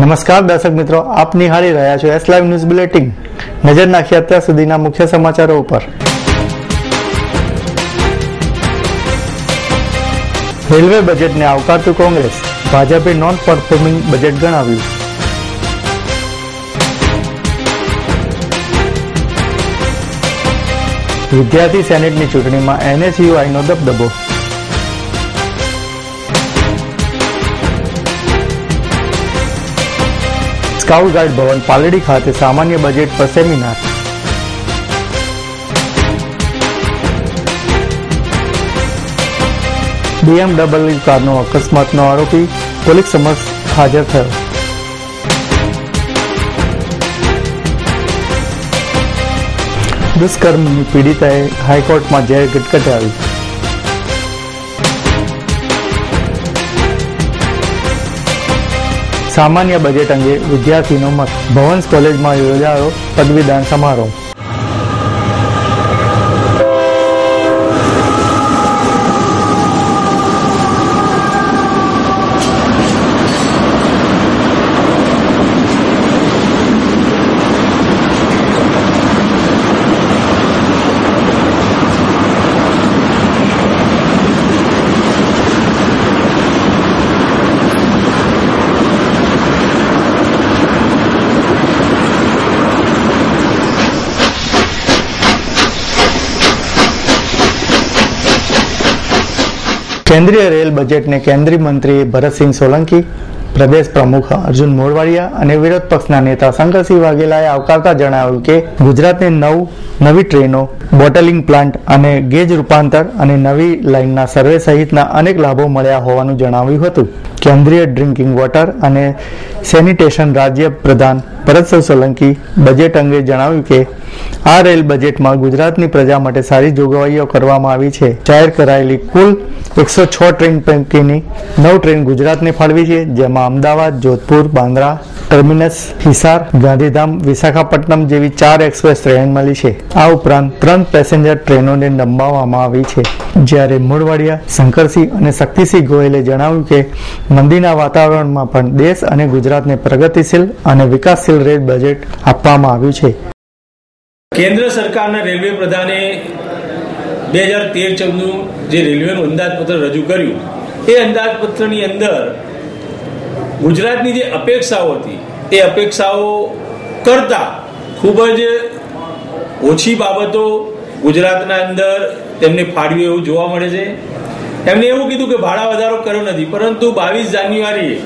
નમસ્કાર દર્શક મિત્રો, આપ નિહાળી રહ્યા છો એસ લાઈવ ન્યૂઝ બુલેટિન નજર નાખી અત્યાર સુધીના મુખ્ય સમાચારો ઉપર. રેલવે બજેટને આવકારતું કોંગ્રેસ. ભાજપે નોન પરફોર્મિંગ બજેટ ગણાવ્યું. વિદ્યાર્થી સેનેટની ચૂંટણીમાં એનએસયુઆઈનો દબદબો. સ્કાઉટ ગાઈડ ભવન પાલડી ખાતે સામાન્ય બજેટ પર સેમિનાર. બીએમડબલ્યુ કારનો અકસ્માતનો આરોપી પોલીસ સમક્ષ હાજર થયો. દુષ્કર્મની પીડિતાએ હાઈકોર્ટમાં ઝેર ગટગટાવી. સામાન્ય બજેટ અંગે વિદ્યાર્થીનો મત. ભવન્સ કોલેજમાં યોજાયો પદવીદાન સમારોહ. કેન્દ્રીય રેલ બજેટને કેન્દ્રીય મંત્રી ભરતસિંહ સોલંકી, પ્રદેશ પ્રમુખ અર્જુન મોરવાડિયા અને વિરોધ પક્ષના નેતા શંકરસિંહ વાઘેલાએ આવકારતા જણાવ્યું કે ગુજરાતને નવ, નવી ટ્રેનો, બોટલિંગ પ્લાન્ટ અને ગેજ રૂપાંતર અને નવી લાઇનના સર્વે સહિતના અનેક લાભો મળ્યા હોવાનું જણાવ્યું હતું. કેન્દ્રીય ડ્રિંકિંગ વોટર અને સેનિટેશન રાજ્ય પ્રધાન ભરતસિંહ સોલંકી બજેટ અંગે જણાવ્યું કે, આ રેલ બજેટમાં ગુજરાતની પ્રજા માટે સારી જોગવાઈઓ કરવામાં આવી છે. જાહેર કરાયેલી કુલ એકસો છ ટ્રેન પૈકીની નવ ટ્રેન ગુજરાતને ફાળવી છે, જેમાં અમદાવાદ, જોધપુર, બાંદ્રા ટર્મિનસ હિસાર, ગાંધીધામ, વિશાખાપટ્ટનમ જેવી ચાર એક્સપ્રેસ ટ્રેન મળી છે. આ ઉપરાંત ત્રણ પેસેન્જર ટ્રેનોને લંબાવવામાં આવી છે. જ્યારે મૂળવાડિયા, શંકરસિંહ અને શક્તિસિંહ ગોયલે જણાવ્યું કે, મંદીના વાતાવરણમાં પણ દેશ અને ગુજરાતને પ્રગતિશીલ અને વિકાસશીલ રેલ બજેટ આપવામાં આવ્યું છે. કેન્દ્ર સરકારના રેલવે પ્રધાને બે હજાર તેર ચૌદનું જે રેલવેનું અંદાજપત્ર રજૂ કર્યું, એ અંદાજપત્રની અંદર ગુજરાતની જે અપેક્ષાઓ હતી, એ અપેક્ષાઓ કરતા ખૂબ જ ઓછી બાબતો ગુજરાતના અંદર તેમને ફાળવી એવું જોવા મળે છે. એમને એવું કીધું કે ભાડા વધારો કર્યો નથી, પરંતુ બાવીસ જાન્યુઆરીએ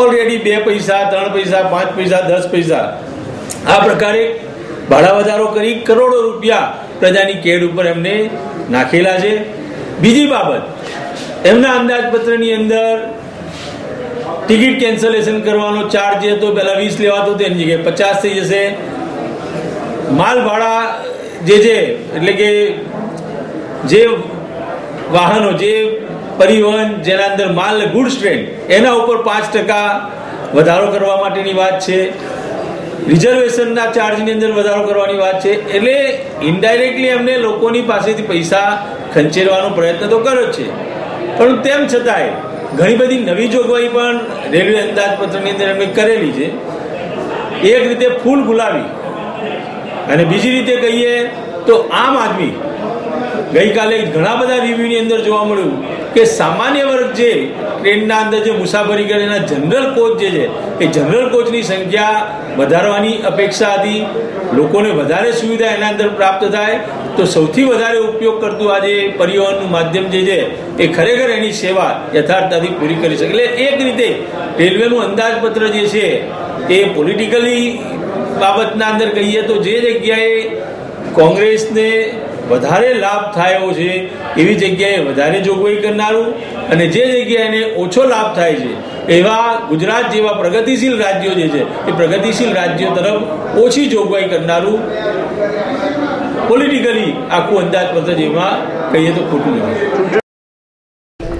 ઓલરેડી બે પૈસા, ત્રણ પૈસા, પાંચ પૈસા, દસ પૈસા. આ પ્રકારે ભાડા વધારો કરી કરોડો રૂપિયા પ્રજાની કેડ ઉપર એમને નાખેલા છે. બીજી બાબત, એમના અંદાજપત્રની અંદર ટિકિટ કેન્સલેશન કરવાનો ચાર્જ હતો, પહેલાં વીસ લેવાતો હતો એની જગ્યાએ પચાસ થઈ જશે. માલ ભાડા જે છે, એટલે કે જે વાહનો, જે પરિવહન, જેના અંદર માલ ગુડ્સ ટ્રેન એના ઉપર પાંચ ટકા વધારો કરવા માટેની વાત છે. રિઝર્વેશનના ચાર્જની અંદર વધારો કરવાની વાત છે. એટલે ઇનડાયરેક્ટલી એમને લોકોની પાસેથી પૈસા ખંચેરવાનો પ્રયત્ન તો કર્યો છે. પણ તેમ છતાંય ઘણી બધી નવી જોગવાઈ પણ રેલવે અંદાજપત્રની અંદર એમણે કરેલી છે. એક રીતે ફૂલ ગુલાબી અને બીજી રીતે કહીએ તો આમ આદમી ગઈકાલે ઘણા બધા રિવ્યુની અંદર જોવા મળ્યું. કે સામાન્ય વર્ગ જે ટ્રેનના અંદર જે મુસાફરી કરે એના જનરલ કોચ જે છે, એ જનરલ કોચની સંખ્યા વધારવાની અપેક્ષા હતી. લોકોને વધારે સુવિધા એના અંદર પ્રાપ્ત થાય. તો સૌથી વધારે ઉપયોગ કરતું આજે પરિવહનનું માધ્યમ જે છે, એ ખરેખર એની સેવા યથાર્થતાથી પૂરી કરી શકે. એટલે એક રીતે રેલવેનું અંદાજપત્ર જે છે, એ પોલિટિકલી બાબતના અંદર કહીએ તો જે જગ્યાએ કોંગ્રેસને વધારે લાભ થાય છે. એવી જગ્યાએ વધારે જોગવાઈ કરનારું અને જે જગ્યાએ ઓછો લાભ થાય છે, એવા ગુજરાત જેવા પ્રગતિશીલ રાજ્યો જે છે, એ પ્રગતિશીલ રાજ્યો તરફ ઓછી જોગવાઈ કરનારું પોલિટિકલી આખું અંદાજપત્ર જેમાં કહીએ તો ખોટું નથી.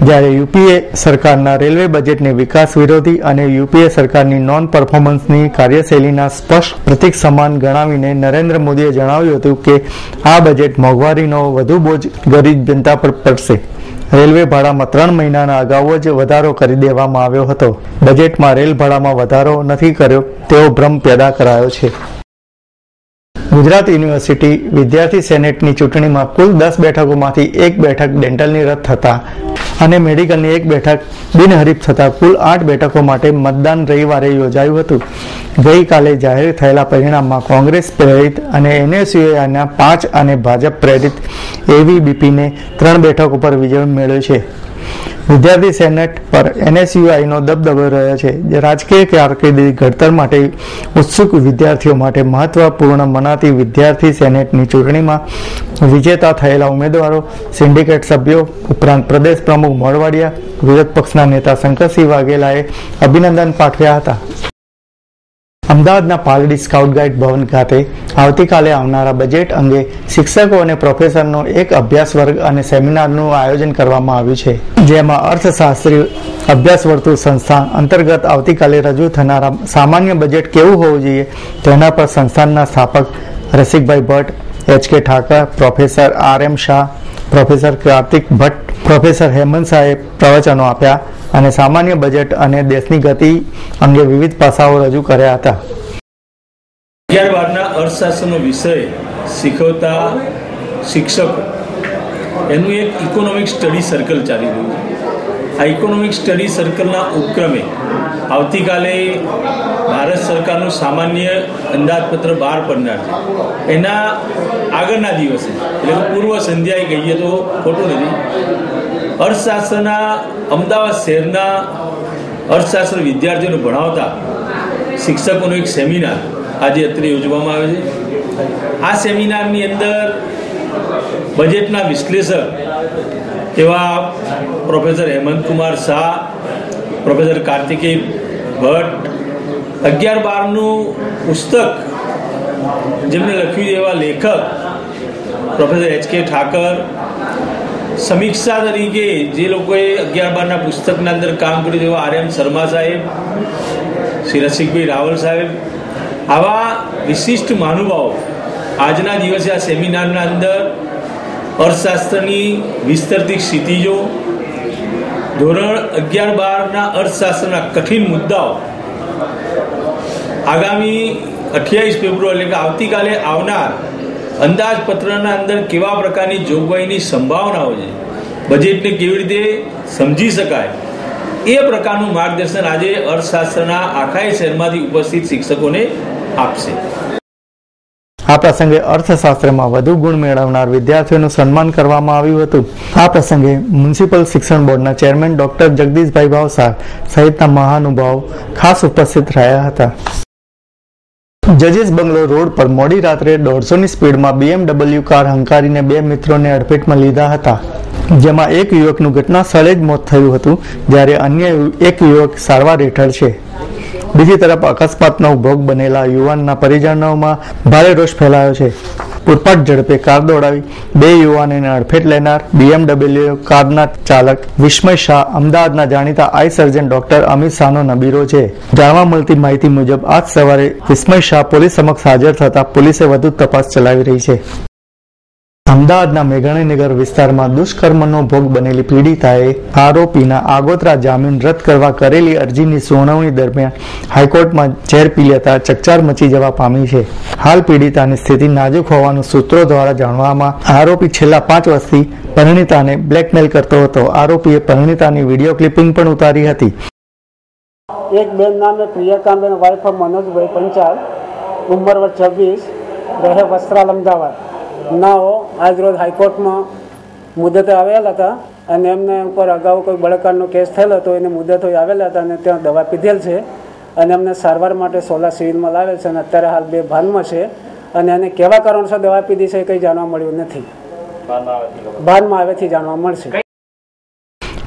જ્યારે યુપીએ સરકારના રેલવે બજેટને વિકાસ વિરોધી અને યુપીએ સરકારની નોન પરફોર્મન્સની કાર્યશૈલીના સ્પષ્ટ પ્રતિક સમાન ગણાવીને નરેન્દ્ર મોદીએ જણાવ્યું હતું કે આ બજેટ મોંઘવારીનો વધુ બોજ ગરીબ જનતા પર પડશે. રેલવે ભાડામાં ત્રણ મહિનાના અગાઉ જ વધારો કરી દેવામાં આવ્યો હતો. બજેટમાં રેલ ભાડામાં વધારો નથી કર્યો, તેવો ભ્રમ પેદા કરાયો છે. ગુજરાત યુનિવર્સિટી વિદ્યાર્થી સેનેટની ચૂંટણીમાં કુલ દસ બેઠકોમાંથી એક બેઠક ડેન્ટલની રદ થતા અને મેડિકલની એક બેઠક બિનહરીફ થતા કુલ આઠ બેઠકો માટે મતદાન રવિવારે યોજાયું હતું. ગઈકાલે જાહેર થયેલા પરિણામમાં કોંગ્રેસ પ્રેરિત અને એનએસયુઆઈના પાંચ અને ભાજપ પ્રેરિત એવીબીપીને ત્રણ બેઠકો પર વિજય મેળવ્યો છે. વિદ્યાર્થી સેનેટ પર એનએસયુઆઈનો દબદબો રહ્યો છે. જે રાજકીય કારકિર્દી ઘડતર માટે ઉત્સુક વિદ્યાર્થીઓ માટે મહત્વપૂર્ણ મનાતી વિદ્યાર્થી સેનેટની ચૂંટણીમાં વિજેતા થયેલા ઉમેદવારો, સિન્ડિકેટ સભ્યો, ઉપરાંત પ્રદેશ પ્રમુખ મોડવાડિયા વિરોધ પક્ષના નેતા શંકરસિંહ વાઘેલાએ અભિનંદન પાઠવ્યા હતા. અમદાવાદના પાલડી સ્કાઉટ ગાઈડ ભવન ખાતે આવતીકાલે આવનારા બજેટ અંગે શિક્ષકો અને પ્રોફેસરનો એક અભ્યાસ વર્ગ અને સેમિનારનું આયોજન કરવામાં આવ્યું છે. જેમાં અર્થશાસ્ત્રી અભ્યાસ વર્તુળ સંસ્થા અંતર્ગત આવતીકાલે રજૂ થનારા સામાન્ય બજેટ કેવું હોવું જોઈએ તેના પર સંસ્થાનના સ્થાપક Rasikbhai Bhatt, H K Thakar, professor R M Shah, professor Kartik Bhatt, professor Hemant શાહે પ્રવચનો આપ્યા અને સામાન્ય બજેટ અને દેશની ગતિ અંગે વિવિધ પાસાઓ રજૂ કર્યા હતા. અગિયાર અર્થશાસ્ત્રનો વિષય શીખવતા શિક્ષકો, એનું એક ઇકોનોમિક સ્ટડી સર્કલ ચાલી રહ્યું છે. આ ઇકોનોમિક સ્ટડી સર્કલના ઉપક્રમે આવતીકાલે ભારત સરકારનું સામાન્ય અંદાજપત્ર બહાર પડનાર છે. એના આગળના દિવસે, એટલે પૂર્વ સંધ્યાએ કહીએ તો ખોટું નથી. અર્થશાસ્ત્રના અમદાવાદ શહેરના અર્થશાસ્ત્ર વિદ્યાર્થીઓને ભણાવતા શિક્ષકોનો એક સેમિનાર આજે અત્રે યોજવામાં આવે છે. આ સેમિનારની અંદર બજેટના વિશ્લેષક એવા પ્રોફેસર હેમંત કુમાર શાહ, પ્રોફેસર કાર્તિકેય ભટ્ટ, અગિયાર બારનું પુસ્તક જેમણે લખ્યું એવા લેખક, પ્રોફેસર એચ કે ઠાકર, સમીક્ષા તરીકે જે લોકોએ અગિયાર બારના પુસ્તકના અંદર કામ કર્યું તેવા આર એમ શર્મા સાહેબ, શ્રી રસિકભાઈ રાવલ સાહેબ, આવા વિશિષ્ટ મહાનુભાવો આજના દિવસે આ સેમિનારના અંદર અર્થશાસ્ત્રની વિસ્તરતી ક્ષિતિજો, ધોરણ અગિયાર બારના અર્થશાસ્ત્રના કઠિન મુદ્દાઓ. આગામી અઠ્યાવીસ ફેબ્રુઆરી, એટલે કે આવતીકાલે આવનાર અંદાજપત્રના અંદર કેવા પ્રકારની જોગવાઈની સંભાવનાઓ છે બજેટને કેવી રીતે સમજી શકાય, એ પ્રકારનું માર્ગદર્શન આજે અર્થશાસ્ત્રના આખા શહેરમાંથી ઉપસ્થિત શિક્ષકોને આપશે. આ પ્રસંગે અર્થશાસ્ત્રમાં વધુ ગુણ મેળવનાર વિદ્યાર્થીઓનું સન્માન કરવામાં આવ્યું હતું. આ પ્રસંગે મ્યુનિસિપલ શિક્ષણ બોર્ડના ચેરમેન ડોક્ટર જગદીશભાઈ ભાવસાર સહિતના મહાનુભાવ ખાસ ઉપસ્થિત રહ્યા હતા. જજીસ બંગલો રોડ પર મોડી રાત્રે દોઢસોની સ્પીડમાં બીએમડબલ્યુ કાર હંકારીને બે મિત્રોને અડફેટમાં લીધા હતા. જેમાં એક યુવકનું ઘટના સ્થળે જ મોત થયું હતું, જ્યારે અન્ય એક યુવક સારવાર હેઠળ છે. બીજી તરફ અકસ્માતનો ભોગ બનેલા યુવાનના પરિજનોમાં ભારે રોષ ફેલાયો છે. પૂરપાટ ઝડપે કાર દોડાવી બે યુવાનોને અડફેટ લેનાર બીએમડબલ્યુ કારના ચાલક વિસ્મય શાહ અમદાવાદના જાણીતા આઈ સર્જન ડોક્ટર અમિત શાહનો નબીરો છે. જાણવા મળતી માહિતી મુજબ આજ સવારે વિસ્મય શાહ પોલીસ સમક્ષ હાજર થતા પોલીસે વધુ તપાસ ચલાવી રહી છે. અમદાવાદના મેઘાણીનગર વિસ્તારમાં દુષ્કર્મનો ભોગ બનેલી પીડિતાએ આરોપીના આગોતરા જામીન રદ કરવા કરેલી અરજીની સુનાવણી દરમિયાન હાઈકોર્ટમાં ઝેર પી લેતા ચકચાર મચી જવા પામી છે. હાલ પીડિતાની સ્થિતિ નાજુક હોવાનું સૂત્રો દ્વારા જાણવામાં આરોપી છેલ્લા પાંચ વર્ષથી પરિણીતાને બ્લેકમેલ કરતો હતો. આરોપીએ પરિણીતાની વીડિયો ક્લિપિંગ પણ ઉતારી હતી. એક બેન નામ પ્રિયકાબેન વાઇફ મનોજભાઈ પંચાલ, ઉંમર વર્ષ છવ્વીસ રહે વસ્ત્રાલ અમદાવાદ. ના આજ રોજ હાઈકોર્ટમાં મુદતે આવેલા હતા અને એમને ઉપર અગાઉ કોઈ બળાત્કારનો કેસ થયેલો હતો એને મુદતો આવેલા હતા અને ત્યાં દવા પીધેલ છે અને એમને સારવાર માટે સોલા સિવિલમાં લાવેલ છે અને અત્યારે હાલ બે ભાનમાં છે અને એને કેવા કારણસર દવા પીધી છે એ કંઈ જાણવા મળ્યું નથી. ભાનમાં હવેથી જાણવા મળશે.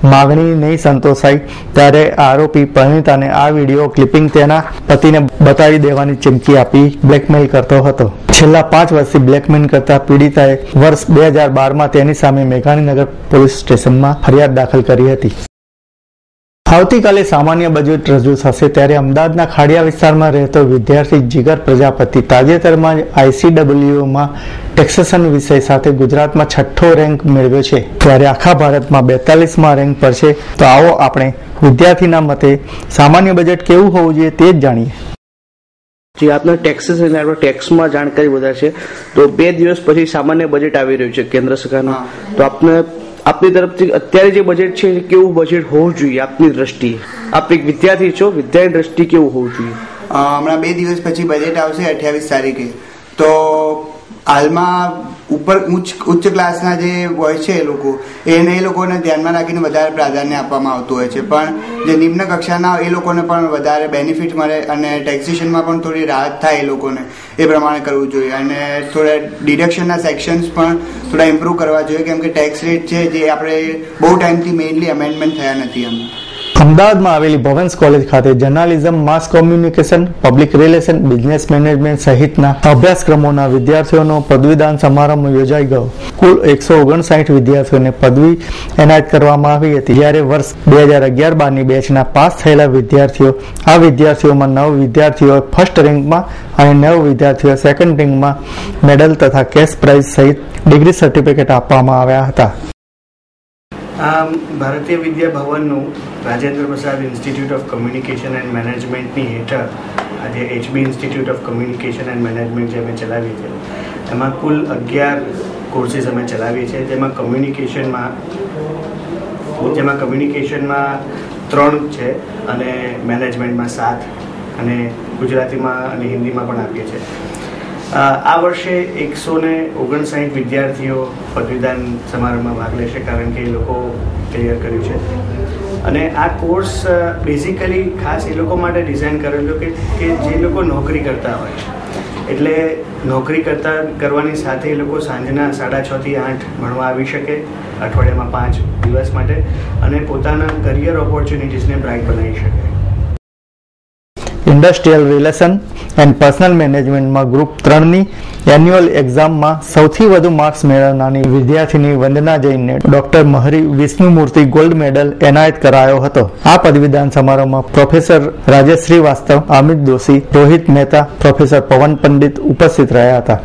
માગણી નહીં સંતોષાઈ ત્યારે આરોપી પરિણીતાને આ વીડિયો ક્લિપિંગ તેના પતિને બતાવી દેવાની ચીમકી આપી બ્લેકમેલ કરતો હતો. છેલ્લા પાંચ વર્ષથી બ્લેકમેલ કરતા પીડિતાએ વર્ષ બે હજાર બારમાં તેની સામે મેઘાણીનગર પોલીસ સ્ટેશનમાં ફરિયાદ દાખલ કરી હતી. આવતીકાલે સામાન્ય બજેટ રજૂ થશે ત્યારે અમદાવાદના ખાડિયા વિસ્તારમાં રહેતો વિદ્યાર્થી જીગર પ્રજાપતિ તાજેતરમાં જ આઈસીડબલ્યુમાં ટેક્સેશન વિષય સાથે ગુજરાતમાં છઠ્ઠો રેન્ક મેળવ્યો છે. ત્યારે આખા ભારતમાં બેતાલીસમાં રેન્ક પર છે. તો આવો આપણે વિદ્યાર્થીના મતે સામાન્ય બજેટ કેવું હોવું જોઈએ તે જ જાણીએ. જે આપના ટેક્સેસ અને આપણે ટેક્સમાં જાણકારી વધારે છે. તો બે દિવસ પછી સામાન્ય બજેટ આવી રહ્યું છે કેન્દ્ર સરકારનું. તો આપને આપની તરફથી અત્યારે જે બજેટ છે, કેવું બજેટ હોવું જોઈએ આપની દ્રષ્ટિએ? આપ એક વિદ્યાર્થી છો, વિદ્યાની દ્રષ્ટિ કેવું હોવું જોઈએ? હમણાં બે દિવસ પછી બજેટ આવશે અઠ્યાવીસ તારીખે. તો હાલમાં ઉપર ઉચ્ચ ઉચ્ચ ક્લાસના જે હોય છે એ લોકો, એને એ લોકોને ધ્યાનમાં રાખીને વધારે પ્રાધાન્ય આપવામાં આવતું હોય છે. પણ જે નિમ્ન કક્ષાના એ લોકોને પણ વધારે બેનિફિટ મળે અને ટેક્સેશનમાં પણ થોડી રાહત થાય એ લોકોને, એ પ્રમાણે કરવું જોઈએ. અને થોડા ડિડક્શનના સેક્શન્સ પણ થોડા ઇમ્પ્રૂવ કરવા જોઈએ, કેમ કે ટેક્સ રેટ છે જે આપણે બહુ ટાઈમથી મેઇનલી અમેન્ડમેન્ટ થયા નથી એમ. અમદાવાદમાં આવેલી ભવન્સ કોલેજ ખાતે journalism, mass communication, public relation, business management સહિતના અભ્યાસક્રમોના વિદ્યાર્થીઓનો પદવીદાન સમારંભ યોજાઈ ગયો. કુલ એકસો ઓગણસાઠ વિદ્યાર્થીઓને પદવી એનાયત કરવામાં આવી હતી. જ્યારે વર્ષ બે હજાર અગિયાર બારની બેચના પાસ થયેલા વિદ્યાર્થીઓ, આ વિદ્યાર્થીઓમાં નવ વિદ્યાર્થીઓ ફર્સ્ટ રેન્કમાં અને નવ વિદ્યાર્થીઓ સેકન્ડ રેન્કમાં મેડલ તથા કેશ પ્રાઇઝ સહિત ડિગ્રી સર્ટિફિકેટ આપવામાં આવ્યા હતા. આમ, ભારતીય વિદ્યા ભવનનું Rajendra Prasad institute of communication and મેનેજમેન્ટની હેઠળ આજે HB institute of communication and management જે અમે ચલાવીએ છીએ, એમાં કુલ અગિયાર કોર્સીસ અમે ચલાવીએ છીએ. જેમાં કમ્યુનિકેશનમાં જેમાં કમ્યુનિકેશનમાં ત્રણ છે અને મેનેજમેન્ટમાં સાત અને ગુજરાતીમાં અને હિન્દીમાં પણ આપીએ છીએ. આ વર્ષે એકસો ને ઓગણસાઠ વિદ્યાર્થીઓ પદવીદાન સમારંભમાં ભાગ લેશે કારણ કે એ લોકો ક્લિયર કર્યું છે. અને આ કોર્સ બેઝિકલી ખાસ એ લોકો માટે ડિઝાઇન કરેલો કે કે જે લોકો નોકરી કરતા હોય એટલે નોકરી કરતા, કરવાની સાથે એ લોકો સાંજના સાડા છથી આઠ ભણવા આવી શકે, અઠવાડિયામાં પાંચ દિવસ માટે, અને પોતાના કરિયર ઓપોર્ચ્યુનિટીઝને બ્રાઇટ બનાવી શકે. ઇન્ડસ્ટ્રીયલ રિલેશન એન્ડ પર્સનલ મેનેજમેન્ટમાં ગ્રુપ ત્રણની એન્યુઅલ એક્ઝામમાં સૌથી વધુ માર્ક્સ મેળવનારી વિદ્યાર્થીની Vandana જૈનને doctor Mahri Vishnumurti gold medal એનાયત કરાયો હતો. આ પદવીદાન સમારોહમાં પ્રોફેસર રાજેશ શ્રીવાસ્તવ, અમિત દોશી, રોહિત મહેતા, પ્રોફેસર પવન પંડિત ઉપસ્થિત રહ્યા હતા.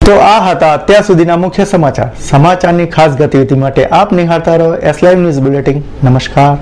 તો આ હતા અત્યાર સુધીના મુખ્ય સમાચાર. સમાચારની ખાસ ગતિવિધિ માટે આપ નિહાળતા રહો એસ લાઈવ ન્યૂઝ બુલેટિન નમસ્કાર.